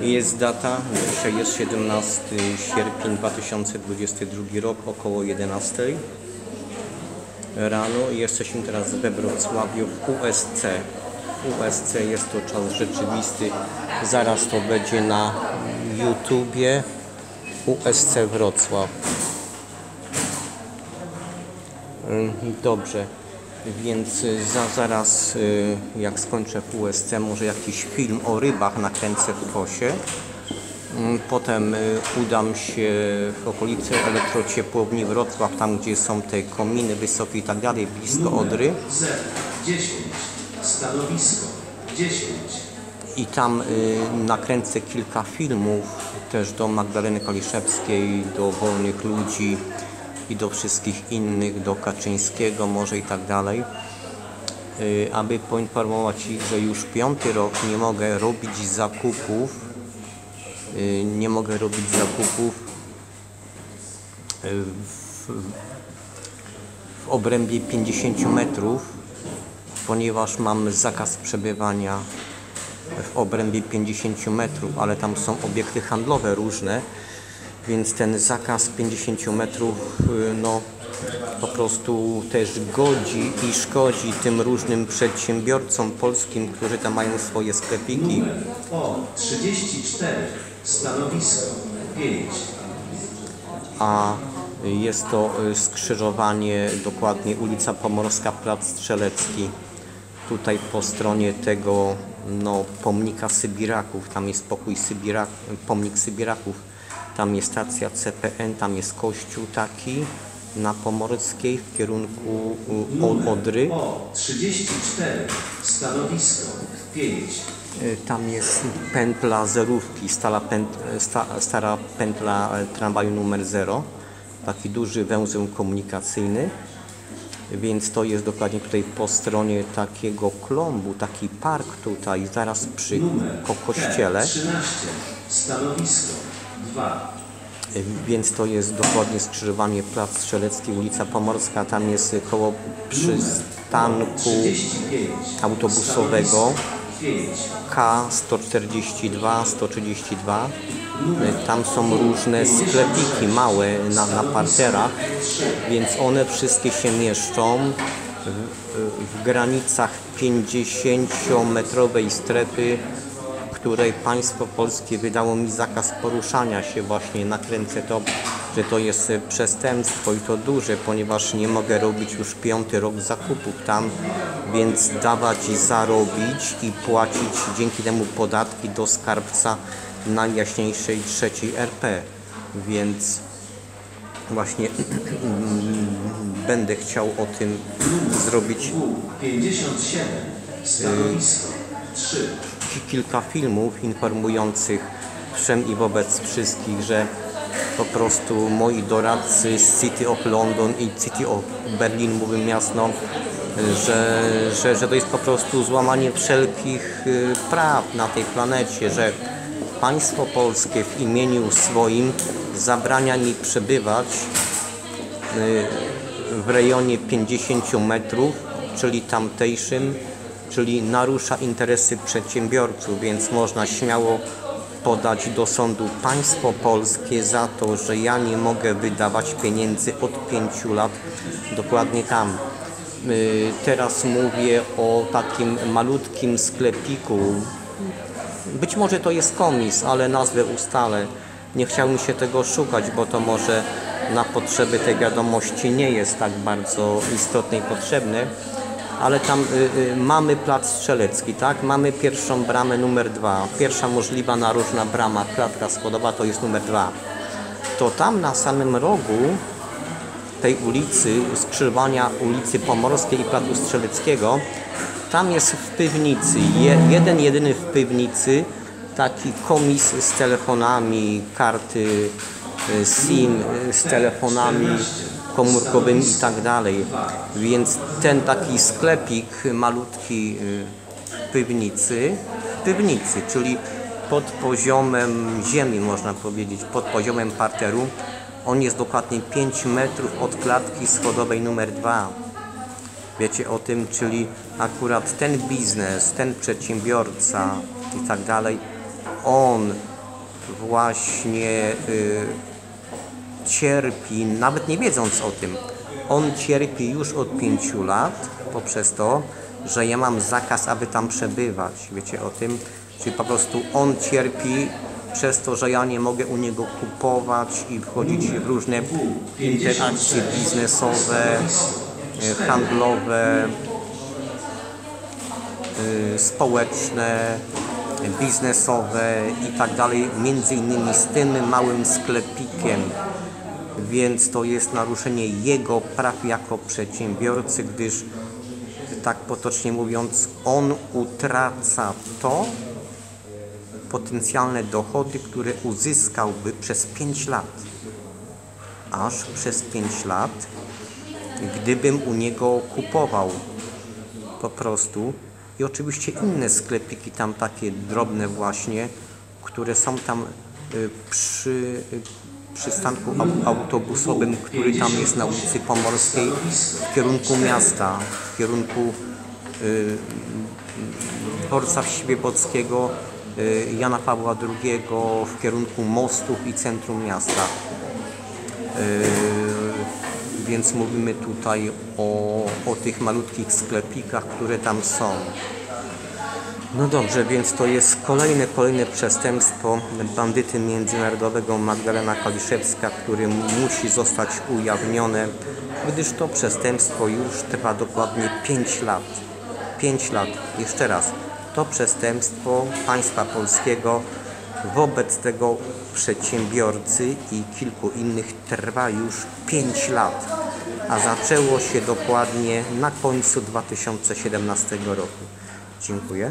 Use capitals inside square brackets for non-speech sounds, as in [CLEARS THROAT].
Jest data, dzisiaj jest 17 sierpień 2022 rok, około 11 rano. Jesteśmy teraz we Wrocławiu w USC. USC jest to czas rzeczywisty, zaraz to będzie na YouTubie USC Wrocław. Dobrze, więc y, za, zaraz y, jak skończę w USC może jakiś film o rybach nakręcę w Kosie. Mm, Potem y, udam się w okolice elektrociepłowni Wrocław, tam gdzie są te kominy wysokie i tak dalej, blisko Odry. 10. Stanowisko 10. I tam nakręcę kilka filmów też do Magdaleny Kaliszewskiej, do Wolnych Ludzi i do wszystkich innych, do Kaczyńskiego może i tak dalej. Y, aby poinformować ich, że już piąty rok nie mogę robić zakupów, y, nie mogę robić zakupów y, w, w obrębie 50 metrów, ponieważ mam zakaz przebywania w obrębie 50 metrów, ale tam są obiekty handlowe różne, więc ten zakaz 50 metrów y, no, po prostu też godzi i szkodzi tym różnym przedsiębiorcom polskim, którzy tam mają swoje sklepiki. O 34. Stanowisko 5. a jest to y, skrzyżowanie dokładnie ulica Pomorska, Plac Strzelecki. Tutaj po stronie tego no, pomnika Sybiraków, tam jest pokój Sybirak, pomnik Sybiraków, tam jest stacja CPN, tam jest kościół taki na Pomorskiej w kierunku O- Odry. O 34. Stanowisko 5. Y, Tam jest pętla zerówki, stara, pęt, sta, stara pętla e, tramwaju numer 0, taki duży węzeł komunikacyjny, więc to jest dokładnie tutaj po stronie takiego klombu, taki park tutaj, zaraz przy ko kościele, 13. Stanowisko 2. więc to jest dokładnie skrzyżowanie Plac Strzelecki, ulica Pomorska, tam jest koło przystanku 35. autobusowego. 5. K142, 132. Y, Tam są różne sklepiki małe na, na parterach, więc one wszystkie się mieszczą w, w granicach 50-metrowej strefy, której państwo polskie wydało mi zakaz poruszania się właśnie. Nakręcę to, że to jest y, przestępstwo i to duże, ponieważ nie mogę robić już piąty rok zakupów tam, więc dawać i zarobić i płacić dzięki temu podatki do skarbca najjaśniejszej trzeciej RP. Więc właśnie [CLEARS THROAT] będę chciał o tym zrobić 57. Stanowisko 3. ki- kilka filmów informujących wszem i wobec wszystkich, że po prostu moi doradcy z City of London i City of Berlin mówią jasno, że, że, że to jest po prostu złamanie wszelkich y, praw na tej planecie, że państwo polskie w imieniu swoim zabrania mi przebywać y, w rejonie 50 metrów, czyli tamtejszym, czyli narusza interesy przedsiębiorców, więc można śmiało podać do sądu państwo polskie za to, że ja nie mogę wydawać pieniędzy od 5 lat dokładnie tam. Y, Teraz mówię o takim malutkim sklepiku. Być może to jest komis, ale nazwę ustalę. Nie chciałbym się tego szukać, bo to może na potrzeby tej wiadomości nie jest tak bardzo istotne i potrzebne. Ale tam y, y, mamy plac strzelecki, tak? Mamy pierwszą bramę numer dwa. Pierwsza możliwa narożna brama, klatka schodowa to jest numer dwa. To tam na samym rogu tej ulicy, skrzyżowania ulicy Pomorskiej i Placu Strzeleckiego, tam jest w piwnicy, je, jeden jedyny w piwnicy, taki komis z telefonami, karty y, SIM z telefonami komórkowymi i tak dalej. Więc ten taki sklepik malutki y, piwnicy, piwnicy, czyli pod poziomem ziemi można powiedzieć, pod poziomem parteru, on jest dokładnie 5 metrów od klatki schodowej numer 2. Wiecie o tym, czyli akurat ten biznes, ten przedsiębiorca i tak dalej on właśnie y, cierpi, nawet nie wiedząc o tym, on cierpi już od pięciu lat poprzez to, że ja mam zakaz, aby tam przebywać. Wiecie o tym? Czyli po prostu on cierpi przez to, że ja nie mogę u niego kupować i wchodzić w różne interakcje biznesowe, y, handlowe, y, społeczne, biznesowe i tak dalej, między innymi z tym małym sklepikiem. Więc to jest naruszenie jego praw jako przedsiębiorcy, gdyż tak potocznie mówiąc, on utraca to, potencjalne dochody, które uzyskałby przez 5 lat. Aż przez 5 lat, gdybym u niego kupował po prostu. I oczywiście inne sklepiki tam takie drobne właśnie, które są tam y, przy przystanku au- autobusowym, który tam jest na ulicy Pomorskiej w kierunku miasta, w kierunku y, dworca Świebockiego, y, Jana Pawła II, w kierunku mostów i centrum miasta. Yy, więc mówimy tutaj o, o tych malutkich sklepikach, które tam są. No dobrze, więc to jest kolejne, kolejne przestępstwo bandyty międzynarodowego Magdalena Kaliszewska, który musi zostać ujawnione, gdyż to przestępstwo już trwa dokładnie 5 lat. 5 lat, jeszcze raz, to przestępstwo państwa polskiego wobec tego przedsiębiorcy i kilku innych trwa już 5 lat, a zaczęło się dokładnie na końcu 2017 roku. Dziękuję.